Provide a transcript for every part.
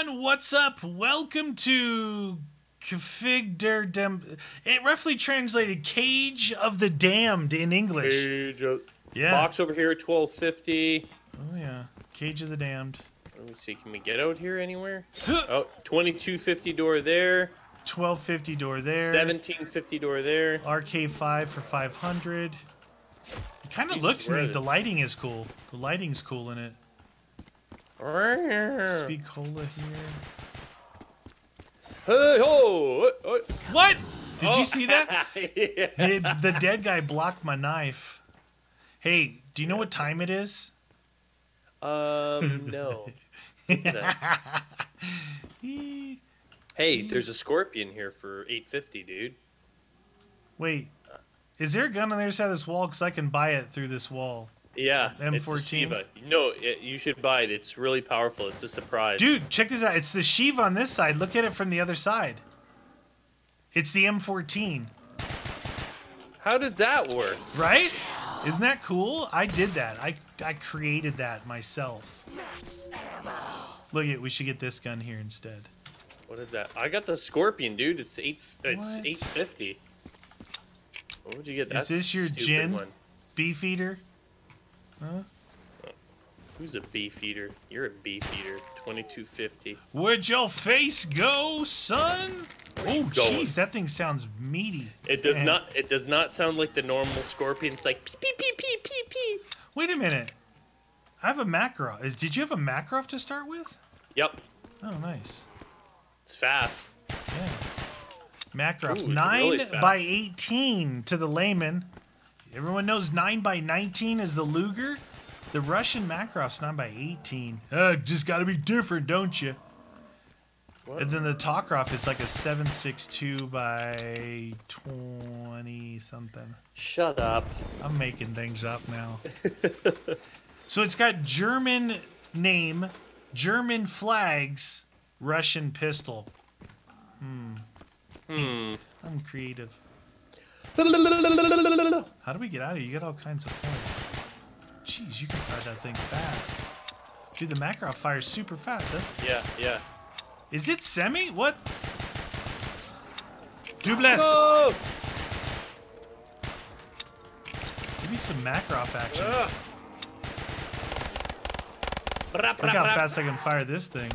everyone. What's up? Welcome to Config Der Dem. It roughly translated Cage of the Damned in English. Page, uh, Yeah. Box over here, twelve fifty. Oh, yeah. Cage of the Damned. Let me see. Can we get out here anywhere? Oh, 2250 door there. 1250 door there. 1750 door there. RK5 for 500. It kind of looks neat. The lighting is cool. The lighting's cool in it. Hey, Speed Cola here. ho! oh, oh. What? Did Oh. you see that? yeah. Hey, the dead guy blocked my knife. Hey, do you know what time it is? Um, no. Hey, there's a scorpion here for 850, dude. Wait, is there a gun on the other side of this wall? Because I can buy it through this wall. Yeah, it's a M14? Sheiva. No, it, you should buy it. It's really powerful. It's a surprise. Dude, check this out. It's the Sheiva on this side. Look at it from the other side. It's the M14, How does that work? right? Isn't that cool? I did that. I I created that myself. Look at, we should get this gun here instead. What is that? I got the scorpion, dude. It's eight. It's What? 850. What would you get? Is this your gin? One. Beef eater. Who's a beef eater? You're a beef eater. 2250. Where'd your face go, son? Oh, jeez, that thing sounds meaty. It does And- not. It does not sound like the normal scorpion. It's like pee pee pee pee pee pee. Wait a minute. I have a Makarov. Is, did you have a Makarov to start with? Yep, Oh, nice. it's fast. Yeah. Makarov. 9 really by 18 to the layman. Everyone knows 9 by 19 is the Luger. The Russian Makarov's 9 by 18. Uh, just got to be different, don't you? What? And then the Tokarev is like a 762 by 20 something. Shut up. I'm making things up now. so it's got German name, German flags, Russian pistol. Hmm. Hmm. I'm creative. How do we get out of here? You got all kinds of points. Jeez, you can fire that thing fast. Dude, the Makarov fires super fast. Huh? Yeah, yeah. Is it semi? What? Dubless! Oh! Give me some Makarov action. Ugh. Look how fast I can fire this thing.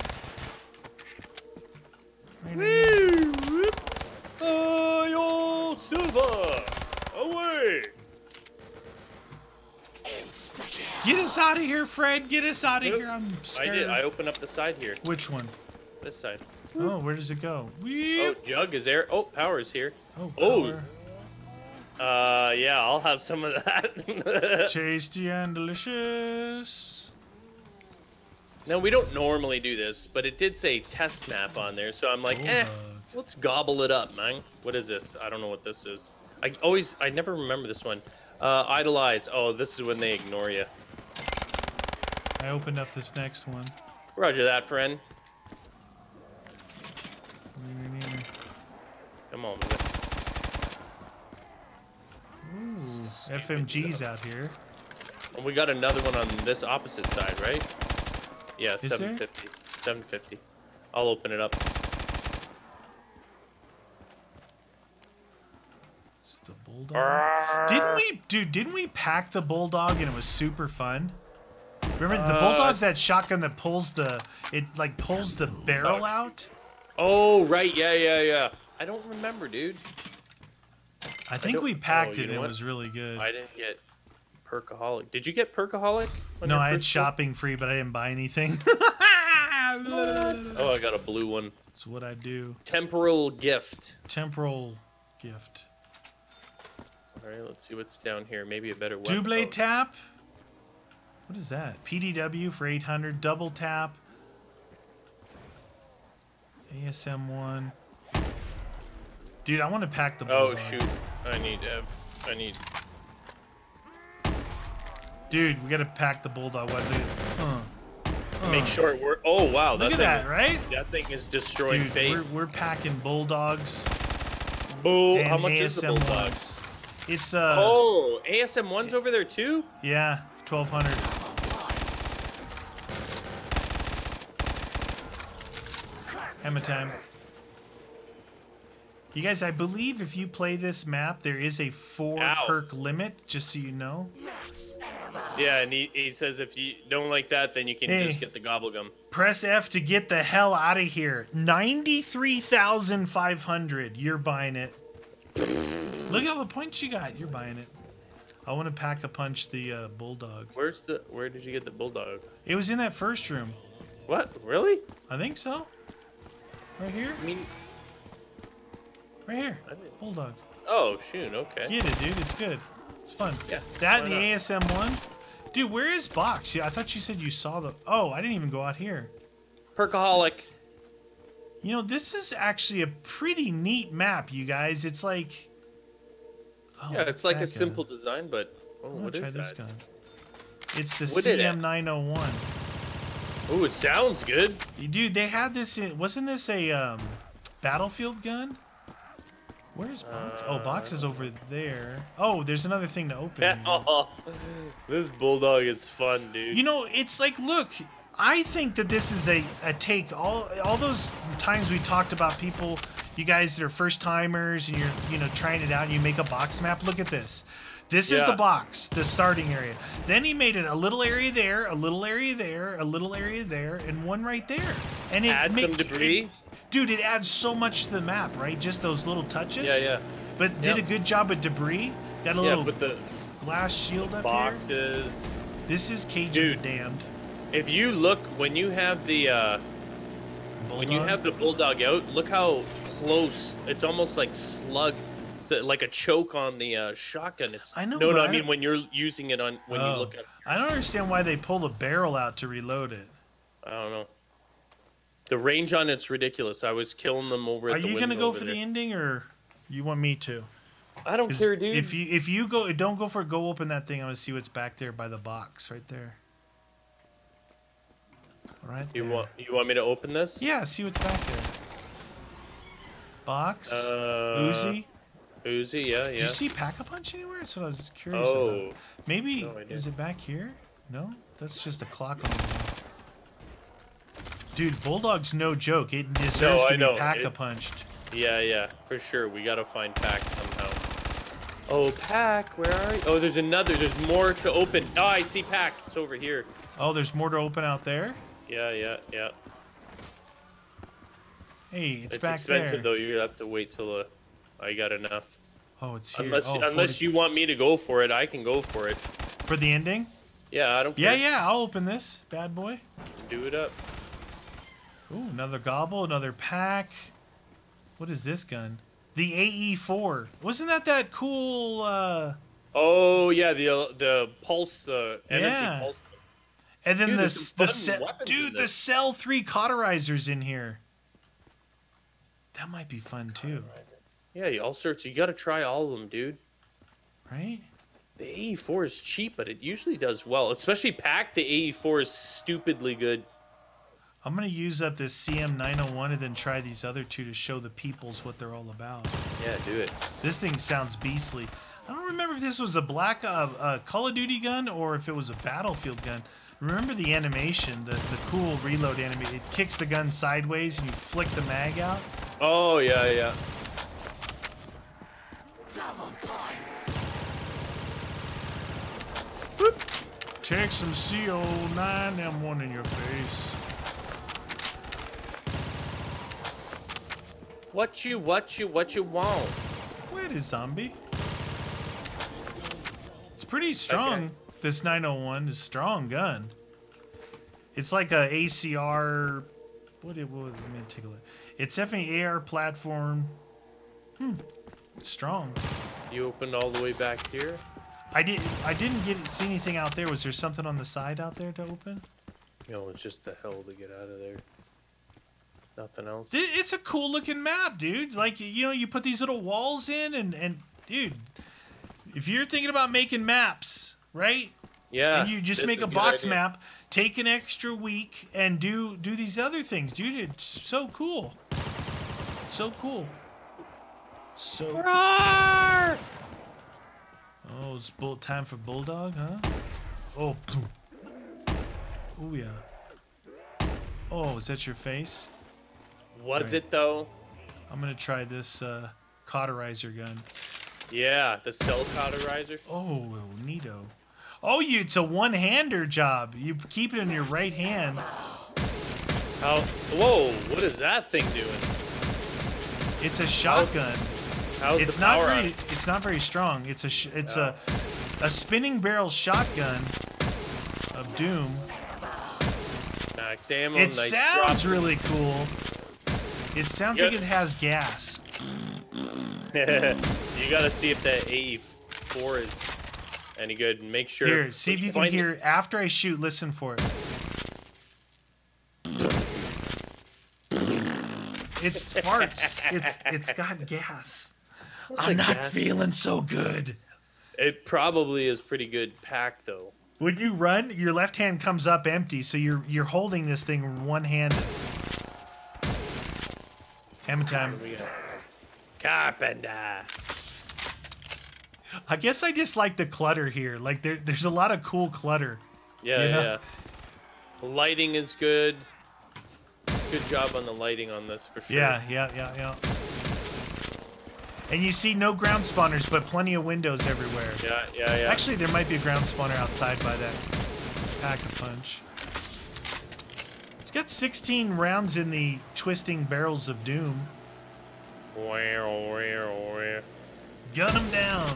Woo, Silva! Away! Get us out of here, Fred. Get us out of here. I'm I scared. did. I opened up the side here. Which one? This side. Oh, where does it go? Oh, Jug is there. Oh, Power's here. Oh, oh. Uh, yeah, I'll have some of that. Tasty and delicious. no, we don't normally do this, but it did say test map on there, so I'm like, eh, Bulldog. Let's gobble it up, man. What is this? I don't know what this is. I always, I never remember this one. Uh, Idle Eyes. Oh, this is when they ignore you. I opened up this next one. Roger that, friend. Come on. man. Ooh, FMG's out here. And we got another one on this opposite side, right? Yeah, there? 750. 750. I'll open it up. The. Didn't we, dude? Didn't we pack the bulldog and it was super fun? Remember the Uh, bulldog's that shotgun that pulls the it like pulls the barrel out. Oh, right. Yeah, yeah, yeah. I don't remember, dude. I think don't- we packed oh, it. It what? was really good. I didn't get Perkaholic. Did you get Perkaholic? no, I had trip? shopping free, but I didn't buy anything. Oh, I got a blue one. That's what I do. Temporal gift. Temporal gift. All right, let's see what's down here. Maybe a better weapon. Double Oh, tap. What is that? PDW for 800. Double tap. ASM one. Dude, I want to pack the. Oh shoot! I need. Ev. I need. Dude, we gotta pack the bulldog. What? Huh. Make sure it works. Oh wow! Look at that that, right? That thing is destroying Dude, faith. we're, we're packing bulldogs. And How much is the bulldogs? ones. It's uh Oh, ASM one's over there too. yeah, twelve hundred. Hammer time. You guys, I believe if you play this map, there is a four Ow. perk limit, just so you know. Yeah, and he, he says if you don't like that, then you can Hey. just get the gobble gum. Press F to get the hell out of here. 93,500. You're buying it. Look at all the points you got. You're buying it. I want to pack a punch the uh, bulldog. Where's the? Where did you get the bulldog? It was in that first room. What? Really? I think so. Right here. I mean, Right here. Bulldog. oh shoot. Okay. Get it, dude. It's good. It's fun. Yeah, That and the not? ASM one. Dude, where is Box? Yeah, I thought you said you saw the. Oh, I didn't even go out here. Perkaholic. You know, this is actually a pretty neat map, you guys. It's like. Oh, Yeah, it's like a simple design, but oh, what try is this that? gun. It's the What is it? CM901. Oh, it sounds good. Dude, they had this in. Wasn't this a um, battlefield gun? Where's Box? oh, Box is over there. Oh, there's another thing to open. This bulldog is fun, dude. You know, it's like, look, I think that this is a, a take. All all those times we talked about people, you guys that are first timers and you're you know trying it out and you make a box map. Look at this. This is the box, the starting area. Then he made it a little area there, a little area there, a little area there, and one right there. And it Add some debris. it- dude, it adds so much to the map, right? Just those little touches. yeah, yeah, But did a good job with debris. Got a yeah. little But the glass shield up here. boxes. This is Cage Dude. of the Damned. If you look when you have the uh, when you Bulldog. have the bulldog out, look how close. It's almost like slug, like a choke on the uh, shotgun. It's I know, No, no. I I mean when you're using it on when you Oh. look at. I don't understand why they pull the barrel out to reload it. I don't know. The range on it's ridiculous. I was killing them over. Are the you gonna go for there. the ending or you want me to? I don't care, dude. If you if you go don't go for it, go open that thing. I want to see what's back there by the box right there. Right you there. want you want me to open this? Yeah, see what's back there. Box. Uh, Uzi. Uzi, yeah, yeah. Did you see pack a punch anywhere? That's what I was curious Oh, about. Maybe no, is it back here? No, that's just a clock on the wall. Dude, Bulldog's no joke. It deserves No, to I know, be pack a punched. yeah, yeah, for sure. We gotta find Pack somehow. Oh, Pack, where are you? Oh, there's another. There's more to open. Oh, I see Pack. It's over here. Oh, there's more to open out there. Yeah, yeah, yeah. Hey, it's, It's, back expensive there. though. You have to wait till uh, I got enough. Oh, it's here. Unless oh, unless 40 you want me to go for it, I can go for it. for the ending. Yeah, I don't Yeah, care. yeah. I'll open this bad boy. Do it up. Ooh, another gobble, another pack. What is this gun? The AE4. Wasn't that that cool? uh Oh yeah, the uh, the pulse, the energy Yeah. pulse. And then Dude, the the fun ce- weapons in dude, the cell three cauterizers in here. That might be fun too, Yeah, all sorts. You got to try all of them, dude. right? The AE4 is cheap, but it usually does well. Especially packed, the AE4 is stupidly good. I'm gonna use up this CM901 and then try these other two to show the peoples what they're all about. Yeah, do it. This thing sounds beastly. I don't remember if this was a black uh, uh, Call of Duty gun or if it was a Battlefield gun. Remember the animation, the, the cool reload animation. It kicks the gun sideways and you flick the mag out. Oh yeah, yeah. Take some CM901 in your face. What you, what you, what you want? Wait a zombie. It's pretty strong. Okay. This 901 is a strong gun. It's like a ACR. What it was? Let me take a look. It's definitely AR platform. Hmm. Strong. You opened all the way back here. I did. I didn't get see anything out there. Was there something on the side out there to open? No, it's just the hell to get out of there. Nothing else. It's a cool looking map, dude. Like you know, you put these little walls in, and and dude, if you're thinking about making maps, right? Yeah. and you just make is a box idea. map, take an extra week, and do do these other things, dude. It's so cool, so cool, so. Cool. Oh, it's bull time for bulldog, huh? Oh, oh yeah. Oh, is that your face? Was Right. it though? I'm gonna try this uh, cauterizer gun. Yeah, the cell cauterizer. Oh, neato. Oh, you, it's a one-hander job. You keep it in your right hand. How? Whoa! What is that thing doing? It's a shotgun. How's It's not power very, on? It's not very strong. It's a. Sh- it's a. Oh. A spinning barrel shotgun of doom. Max ammo. It nice sounds drop. really cool. It sounds Yeah. like it has gas. you gotta see if that AE4 is any good. Make sure. Here, see if you can Find it. hear after I shoot. Listen for it. It's farts. It's it's got gas. I'm not gas. feeling so good. It probably is pretty good pack though. When you run, your left hand comes up empty, so you're you're holding this thing one handed. Hammer time. We got Carpenter. I guess I just like the clutter here. Like there, there's a lot of cool clutter. Yeah, You know? yeah. Lighting is good. Good job on the lighting on this for sure. Yeah, yeah, yeah, yeah. And you see no ground spawners, but plenty of windows everywhere. Yeah, yeah, yeah. Actually, there might be a ground spawner outside by that pack a punch. It's got 16 rounds in the twisting barrels of doom. Gun them down.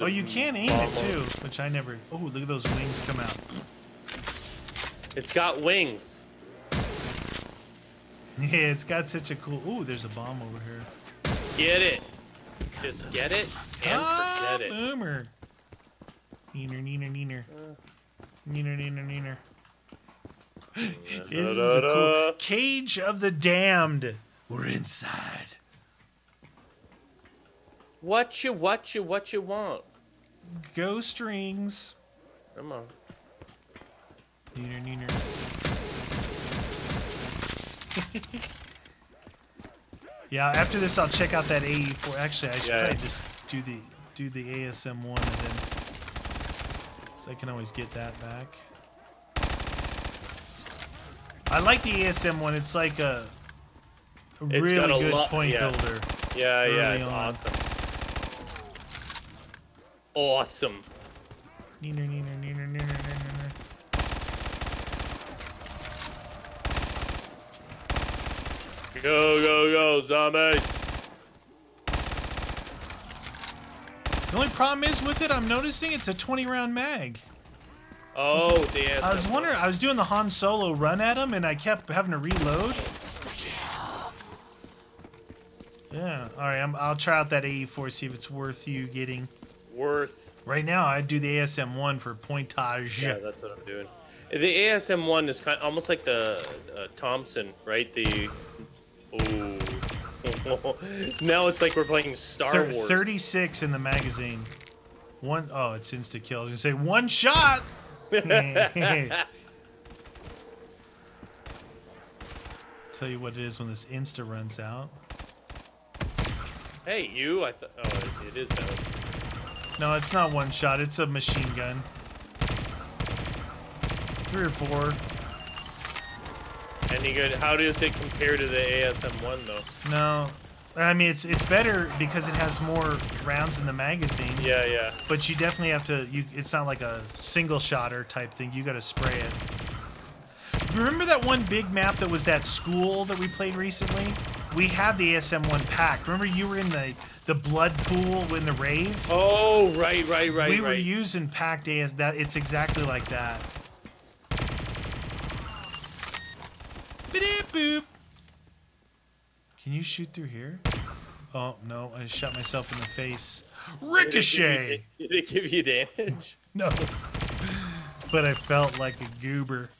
Oh, you can aim it too, which I never. Oh, look at those wings come out. It's got wings. Yeah, it's got such a cool. Ooh, there's a bomb over here. Get it. Just get it and ah, forget it. Boomer. Neener, neener, neener. Neener, neener, neener. This is a cool cage of the damned. We're inside. What you, what you, what you want? Ghost rings. Come on. Neener, neener. yeah, after this, I'll check out that AE4. Actually, I should Yeah. probably just do the do the ASM one, and then so I can always get that back. I like the ASM one. It's like a, a really a good lot- point yeah. builder. Yeah, yeah, it's on. awesome. Awesome. Neener, neener, neener, neener, neener. Go, go, go, zombie. The only problem is with it, I'm noticing it's a 20 round mag. Oh, damn. I was wondering, I was doing the Han Solo run at him, and I kept having to reload. Yeah, all right, I'm, I'll try out that AE4, see if it's worth you getting. Worth. Right now, I'd do the ASM one for pointage. Yeah, that's what I'm doing. The ASM one is kind almost like the uh, Thompson, right? The. Ooh. now it's like we're playing Star Thir- Wars. 36 in the magazine. One oh, it's insta kill. I was gonna say one shot. Tell you what it is when this insta runs out. Hey, you! I thought. Oh, it, it is now. No, it's not one shot. It's a machine gun. Three or four. Any good? How does it compare to the ASM one though? No, I mean it's it's better because it has more rounds in the magazine. Yeah, yeah. But you definitely have to. You, it's not like a single shotter type thing. You got to spray it. Remember that one big map that was that school that we played recently? We had the ASM one pack. Remember you were in the the blood pool in the rave? Oh, right, right, right, we were using packed AS. That it's exactly like that. Boop. Can you shoot through here? Oh no! I shot myself in the face. Ricochet. Did it give you damage? No. But I felt like a goober.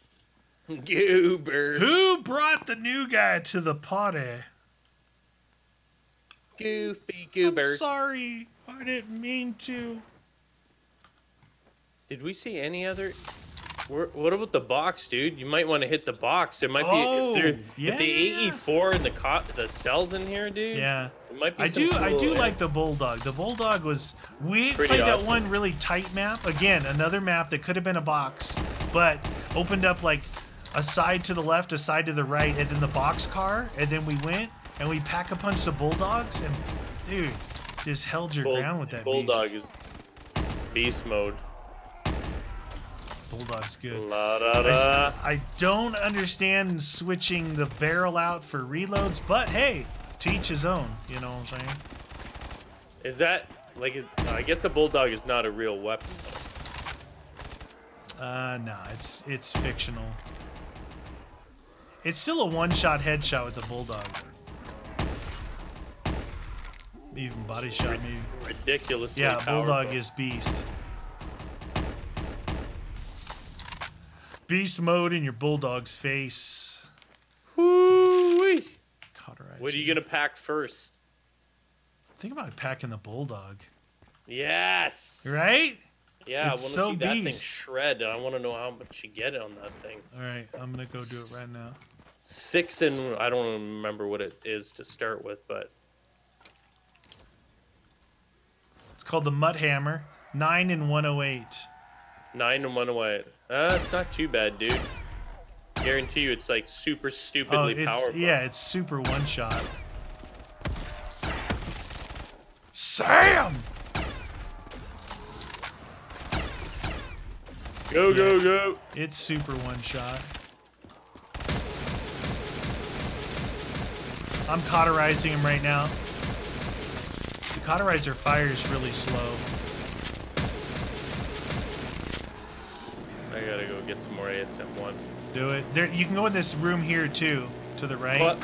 Goober. Who brought the new guy to the party? Goofy goobers. Sorry, I didn't mean to. Did we see any other? Where, what about the box, dude? You might want to hit the box. There might be Oh, if, there, yeah, if the yeah, yeah. AE4 and the co- the cells in here, dude. Yeah. It might be I do I cool- do uh, like the bulldog. The bulldog was we Pretty played that one really tight map. Again, another map that could have been a box, but opened up like a side to the left, a side to the right, and then the box car, and then we went and we pack a punch the bulldogs, and dude, just held your Bull- ground with that beast. bulldog beast. is beast mode. Bulldog's good. La da I, da. s- I don't understand switching the barrel out for reloads, but hey, to each his own. You know what I'm saying? Is that like? it- I guess the bulldog is not a real weapon. Uh, nah, it's it's fictional. It's still a one-shot headshot with the bulldog. Even body shot, me. Ridiculously Yeah, powerful. bulldog is beast. Beast mode in your bulldog's face. Woo-wee. Cauterize. What are you gonna pack first? think about packing the bulldog? Yes. Right? Yeah, I want It's to so see that thing beast. shred. and I want to know how much you get on that thing. All right, I'm gonna go do it right now. Six and I don't remember what it is to start with, but It's called the Mud Hammer. Nine and 108. nine and one away. Uh, it's not too bad, dude. Guarantee you, it's like super Oh, stupidly it's powerful. yeah, it's super one shot. Sam. Go go go! It's super one shot. I'm cauterizing him right now. The cauterizer fires really slow. I gotta go get some more ASM one. Do it. There, you can go in this room here too, to the right. What?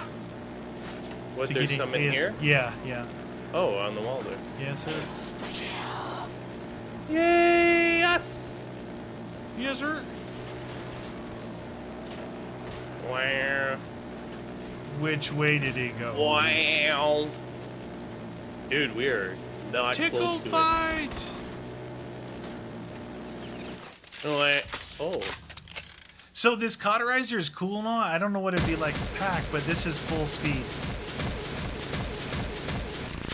What? There's some in AS here. Yeah, yeah. Oh, on the wall there. Yes, sir. Yay! Yes. Yes, sir. Wow! Which way did he go? Wow! Dude, we are not Tickle close to fight. it. Oh, wait. Oh, So this cauterizer is cool and all. I don't know what it'd be like to pack, but this is full speed.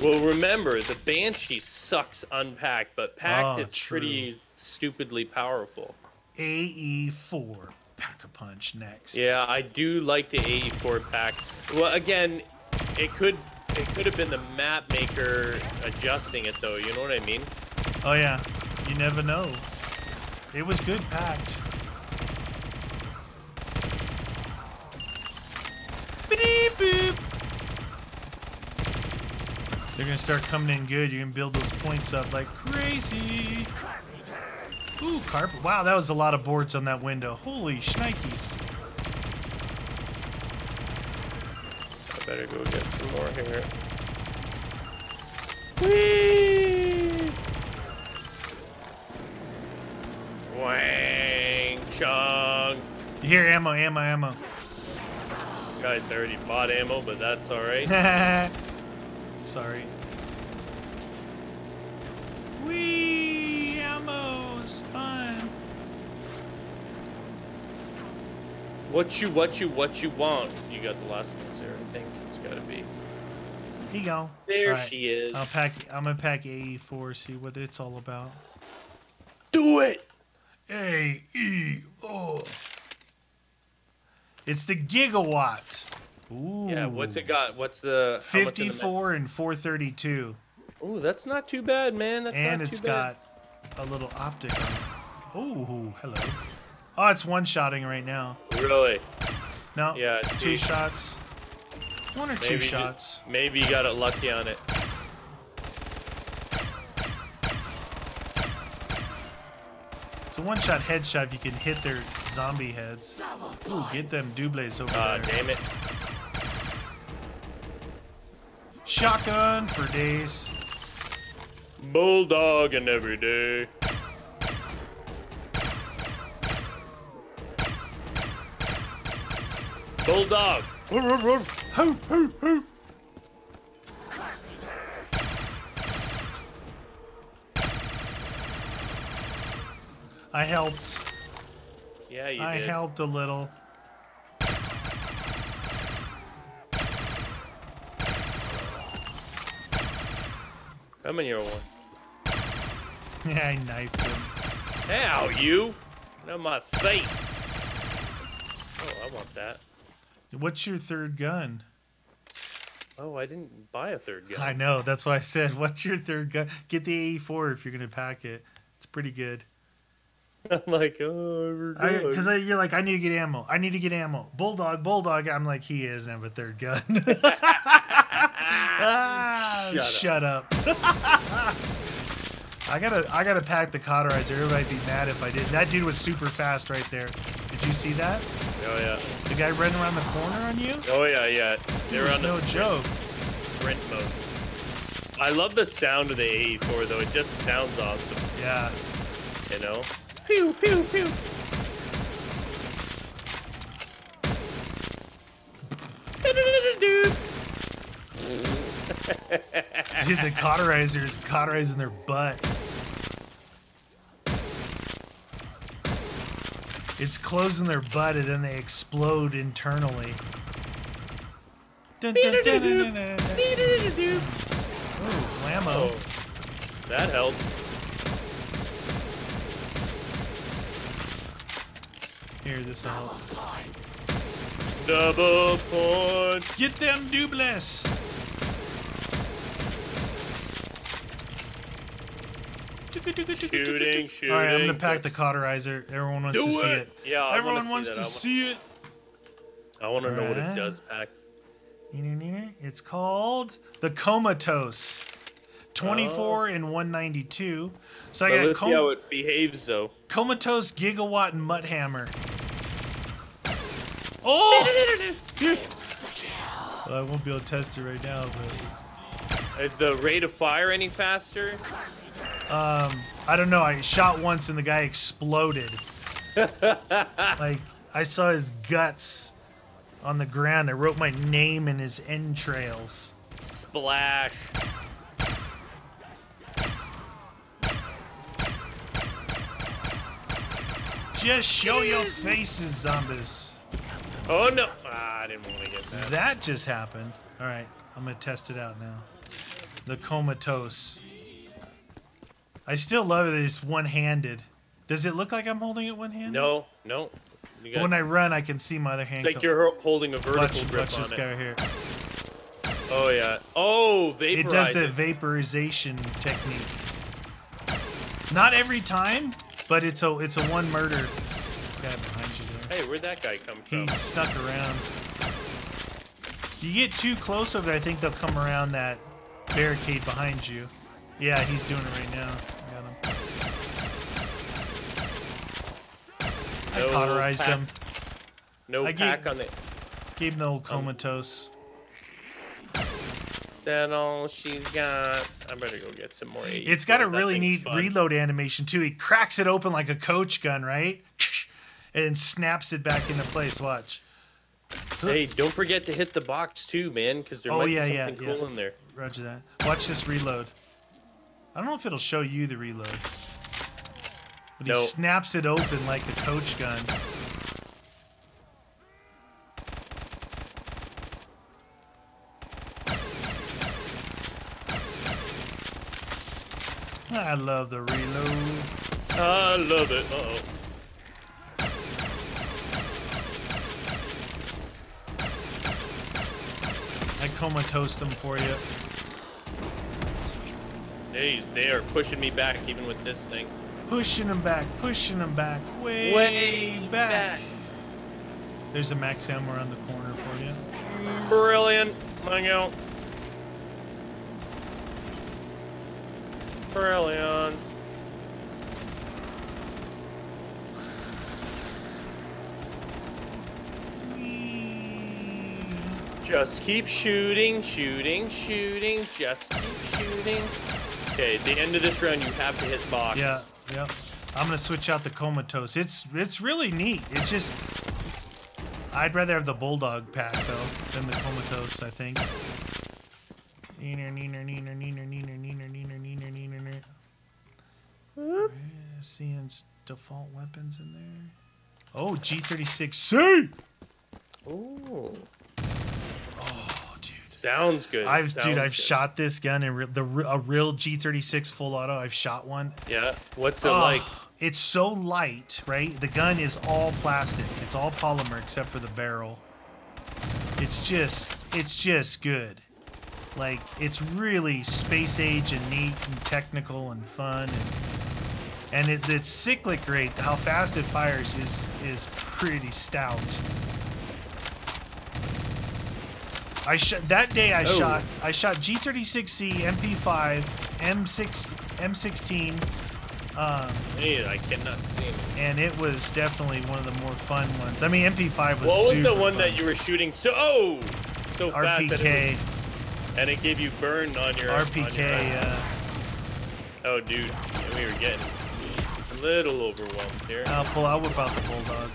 Well, remember, the Banshee sucks unpacked, but packed, Oh, it's true. pretty stupidly powerful. AE4 pack a punch next. Yeah, I do like the AE4 pack. Well, again, it could it could have been the map maker adjusting it, though. You know what I mean? Oh yeah. You never know. It was good packed. They're gonna start coming in good. You can build those points up like crazy. Ooh, carpet. Wow, that was a lot of boards on that window. Holy shnikes. Better go get some more here. Whee! Wang Chung. You hear ammo, ammo, ammo. Guys, I already bought ammo, but that's alright. Sorry. Wee ammo's fun. What you, what you, what you want? You got the last one, Sarah. I think it's gotta be. Here you go. There Alright, she is. I'll pack. I'm gonna pack AE4. See what it's all about. Do it. AE4. It's the gigawatt. Ooh. Yeah, what's it got? What's the how much in the 54 and 432, Ooh, that's not too bad, man. That's and not it's too bad. got a little optic. on it. Oh, hello. Oh, it's one shotting right now. Really? No. Yeah, Two shots. One or two Maybe ju- shots. maybe you got it lucky on it. It's a one-shot headshot. You can hit their zombie heads. Ooh, get them doubles over Ah, there. damn it. Shotgun for days. Bulldogging every day. Bulldog. I helped. Yeah, you I did. helped a little. Come in your one. Yeah, I knifed him. Ow, you! Of my face. Oh, I want that. What's your third gun? Oh, I didn't buy a third gun. I know. That's why I said, what's your third gun? Get the AE4 if you're going to pack it. It's pretty good. I'm like, oh, Because you're like, I need to get ammo. I need to get ammo. Bulldog, Bulldog. I'm like, he doesn't have a third gun. ah, Shut shut up. I gotta, I gotta pack the cauterizer. Everybody'd be mad if I did. That dude was super fast right there. Did you see that? Oh yeah. The guy running around the corner on you? Oh yeah, yeah. They're on the no sprint, joke. sprint mode. I love the sound of the AE4 though. It just sounds awesome. Yeah. You know. Pew pew pew. Dude, the cauterizer is cauterizing their butt. It's closing their butt and then they explode internally. Dun, dun, dun, dun, dun, dun, dun. Oh. That helps. Here, this will help. Double point. Get them doubles! Shooting, shooting. Alright, I'm gonna pack the cauterizer. Everyone wants Do to see it. it. Yeah, I Everyone wants to see it. I want to know what it does pack. It's called the Comatose. 24 and 192. So I But got let's see how it behaves though. Comatose Gigawatt and Mutt Hammer. Oh! well, I won't be able to test it right now, but Is the rate of fire any faster? um, I don't know. I shot once and the guy exploded. like I saw his guts on the ground. I wrote my name in his entrails. Splash. Just show your faces, zombies. Oh no! Ah, I didn't want to get that. That just happened. All right, I'm gonna test it out now. The comatose. I still love it. It's one-handed. Does it look like I'm holding it one-handed? No, no. When I run, I can see my other hand. it's like you're holding a vertical watch, grip watch on this it. guy right here. Oh yeah. Oh, vaporize It does the vaporization technique. Not every time, but it's a it's a one murder. Guy behind you there. Hey, where'd that guy come from? He stuck around. You get too close over, I think they'll come around that barricade behind you. Yeah, he's doing it right now. I got him. I No cauterized pack. him. No I pack get- on the. Gave him the old um, comatose. That all she's got. I better go get some more. AE. It's got a really neat fun. reload animation too. He cracks it open like a coach gun, right? And snaps it back into place. Watch. Hey, don't forget to hit the box too, man, because there Oh, might yeah, be something yeah. cool in there. Roger that. Watch this reload. I don't know if it'll show you the reload. But he snaps it open like a coach gun. I love the reload. I love it. Uh oh. I comatose them for you. They, they are pushing me back even with this thing. Pushing them back, pushing them back, way, Way back. back. There's a max ammo around the corner for you. Brilliant. Hang out. Brilliant. Just keep shooting, shooting, shooting. Just keep shooting. Okay, at the end of this round, you have to hit box. Yeah, yep. I'm gonna switch out the comatose. It's it's really neat. It's just I'd rather have the bulldog pack though than the comatose. I think. Neener, neener, neener, neener, neener, neener, neener, neener, neener, neener. Yeah, Seeing default weapons in there. Oh, G36C. Ooh. Oh, dude. Sounds good. I've Sounds dude, I've good. shot this gun and re- the a real G36 full auto. I've shot one. Yeah. What's it Oh, like? it's so light, right? The gun is all plastic. It's all polymer except for the barrel. It's just it's just good. Like it's really space age and neat and technical and fun and and it, its cyclic rate, how fast it fires, is is pretty stout. I shot that day. I Oh. shot. I shot G36C, MP5, M6, M16, Hey, I cannot see. him. and it was definitely one of the more fun ones. I mean, MP5 was. What was the one fun. that you were shooting so oh so fast it RPK, was- and it gave you burn on your on RPK. your- Uh, oh, dude, yeah, we were getting a little overwhelmed here. I'll pull. I'll whip out the bulldog.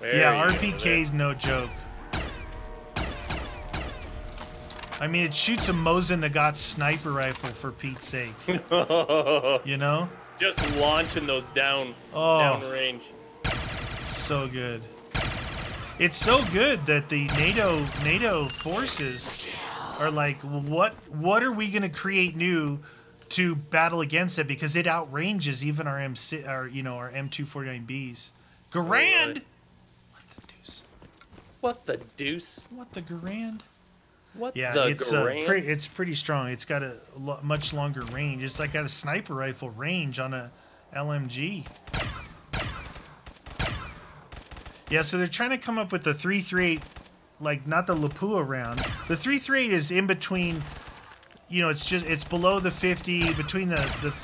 There yeah, RPK's no joke. I mean, it shoots a Mosin Nagant sniper rifle for Pete's sake. You know, Just launching those down Oh. down range. so good. It's so good that the NATO NATO forces are like, what what are we gonna create new to battle against it because it outranges even our M our you know our M249Bs. Garand. Right. What the deuce? What the deuce? What the Garand? What Yeah, the it's uh, grand? pre- it's pretty strong. It's got a lo- much longer range. It's like got a sniper rifle range on a LMG. Yeah, so they're trying to come up with the 338 like not the Lapua round. The 338 is in between you know, it's just it's below the 50 between the the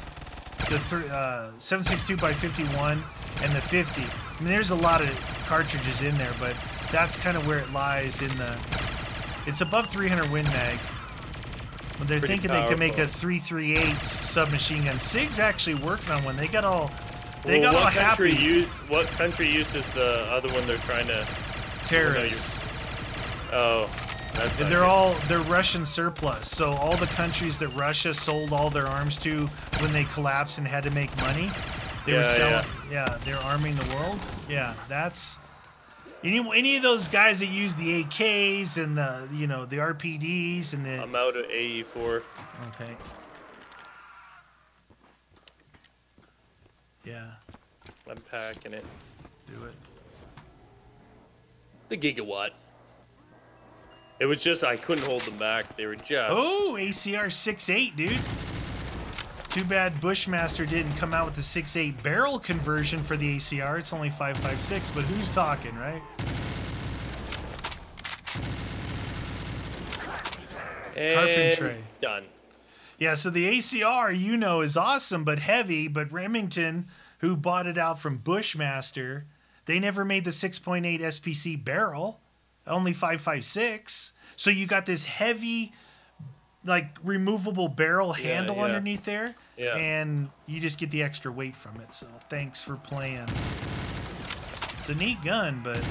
the th- uh, 762 by 51 and the 50. I mean, there's a lot of cartridges in there, but that's kind of where it lies in the. It's above 300 Win Mag. But they're Pretty thinking they can make a 338 submachine gun. Sig's actually working on one. They got all. They Well, got all what country happy. use what country uses the other one they're trying to terrorists. oh that's not They're good. all they're Russian surplus. So all the countries that Russia sold all their arms to when they collapsed and had to make money, they were Yeah. Yeah. they're arming the world. Yeah, that's any any of those guys that use the AKs and the you know the RPDs and the I'm out of AE4 okay. Yeah, I'm packing it do it. the gigawatt it was just I couldn't hold them back they were just Oh, ACR 6.8, dude. Too bad Bushmaster didn't come out with the 6.8 barrel conversion for the ACR. It's only 5.56, but who's talking, right? and carpentry. done Yeah, so the ACR, you know, is awesome but heavy, but Remington, who bought it out from Bushmaster, they never made the 6.8 SPC barrel, only 5.56. So you got this heavy, like removable barrel handle yeah. underneath there, Yeah. and you just get the extra weight from it. So thanks for playing. It's a neat gun, but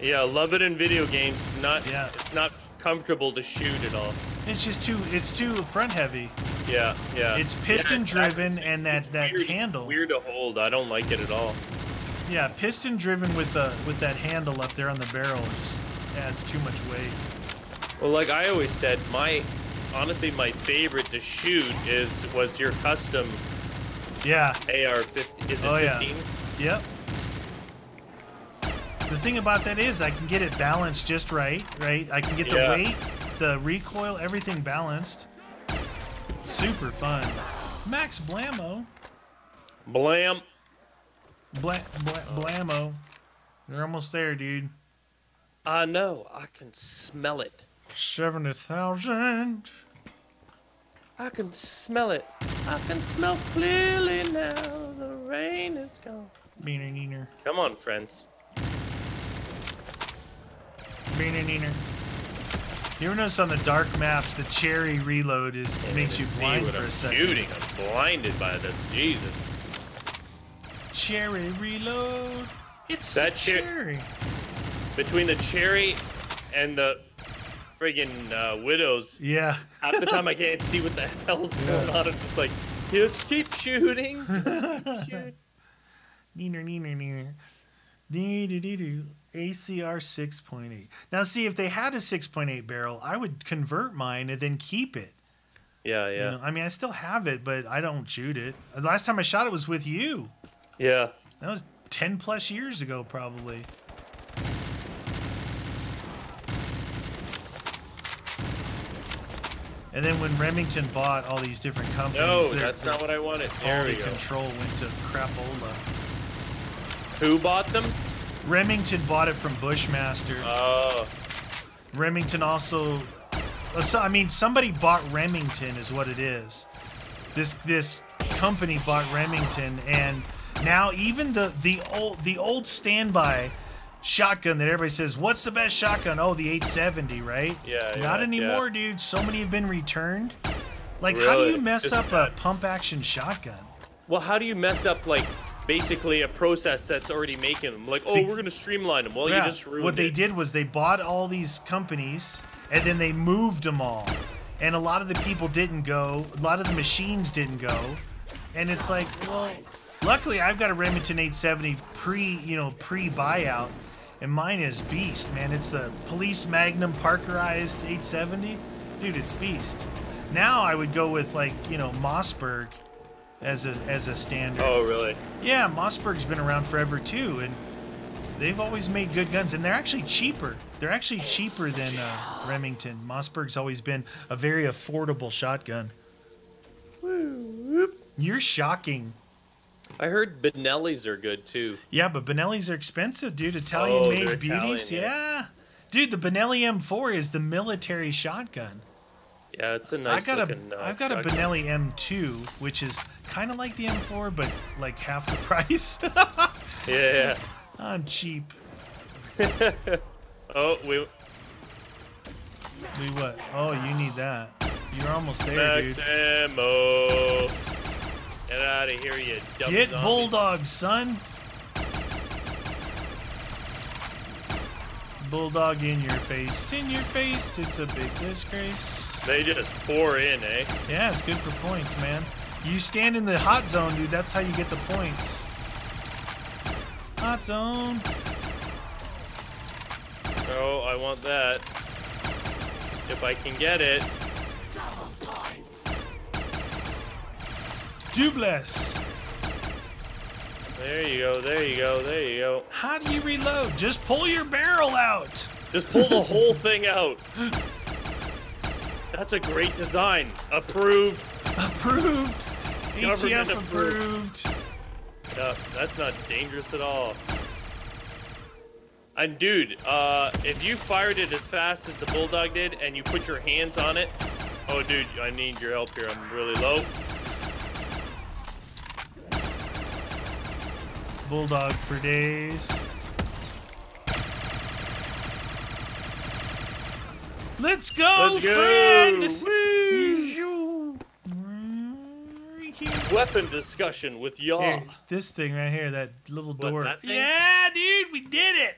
yeah love it in video games not Yeah. it's not comfortable to shoot at all it's just too it's too front heavy. yeah yeah It's piston it's driven, and that that weird, handle. weird to hold I don't like it at all Yeah, piston driven with the with that handle up there on the barrel just adds too much weight. Well, like I always said, my honestly my favorite to shoot is was your custom Yeah. AR-50. Is it Oh, yeah. Yep. The thing about that is I can get it balanced just right, right? I can get the Yeah. weight, the recoil, everything balanced. Super fun. Max Blammo. Blam. Bla, bla, blammo. You're almost there, dude. I know. I can smell it. 70,000. I can smell it. I can smell clearly now. The rain is gone. Meaner, neener. Come on, friends. Meaner, neener. You ever notice on the dark maps the cherry reload is makes you See blind what for I'm a second? shooting. I'm blinded by this. Jesus. Cherry reload. It's That cher- cherry. Between the cherry and the friggin' uh, widows, Yeah. half the time I can't see what the hell's going on. It's just like, just keep shooting. Just keep shooting. Neener, neener, neener. Dee-doo-doo-doo. ACR 6.8. Now, see, if they had a 6.8 barrel, I would convert mine and then keep it. Yeah, yeah, You know, I mean, I still have it, but I don't shoot it. The last time I shot it was with you. yeah. That was 10 plus years ago, probably. And then when Remington bought all these different companies, No, that's not what I wanted. There we go. control went to crapola. Who bought them? Remington bought it from Bushmaster. Oh, Remington also, uh, so, I mean, somebody bought Remington, is what it is. This this company bought Remington, and now even the the old the old standby shotgun that everybody says, "What's the best shotgun?" Oh, the 870, right? Yeah, Not yeah, anymore, yeah. dude. So many have been returned. Like, how do you Really? mess Just up a pump action shotgun? well, how do you mess up like basically a process that's already making them? Like, oh, Be- we're gonna streamline them. Well, Yeah, you just ruined what they it. did was they bought all these companies and then they moved them all. And a lot of the people didn't go, a lot of the machines didn't go. And it's like, well, luckily I've got a Remington 870 pre, you know, pre buyout. And mine is beast, man. It's the police magnum parkerized 870. Dude, it's beast. Now I would go with like, you know, Mossberg as a as a standard. Oh, really? Yeah, Mossberg's been around forever too, and they've always made good guns, and they're actually cheaper. They're actually cheaper than uh, Remington. Mossberg's always been a very affordable shotgun. You're shocking. I heard Benelli's are good too. Yeah, but Benelli's are expensive, dude. Oh, Italian-made beauties. Italian, yeah. Dude, the Benelli M4 is the military shotgun. Yeah, it's a nice I got looking. a, uh, I've got a. Benelli M2, which is kind of like the M4, but like half the price. Yeah. I'm cheap. Oh, we We what? Oh, you need that. You're almost there, max dude. ammo. Get out of here, you dumb Get zombie. Bulldog, son. Bulldog in your face, in your face. It's a big disgrace. They just pour in, eh? Yeah, it's good for points, man. You stand in the hot zone, dude. That's how you get the points. Hot zone. Oh, I want that. If I can get it. Dubless. There you go, there you go, there you go. How do you reload? Just pull your barrel out. Just pull the whole thing out. That's a great design. Approved. Approved. Government ATF approved. approved. No, that's not dangerous at all. And dude, uh, if you fired it as fast as the bulldog did, and you put your hands on it, oh dude, I need your help here. I'm really low. Bulldog for days. Let's go, Let's go! friend! Weapon discussion with y'all. this thing right here, that little What, door. that? Yeah, dude, we did it!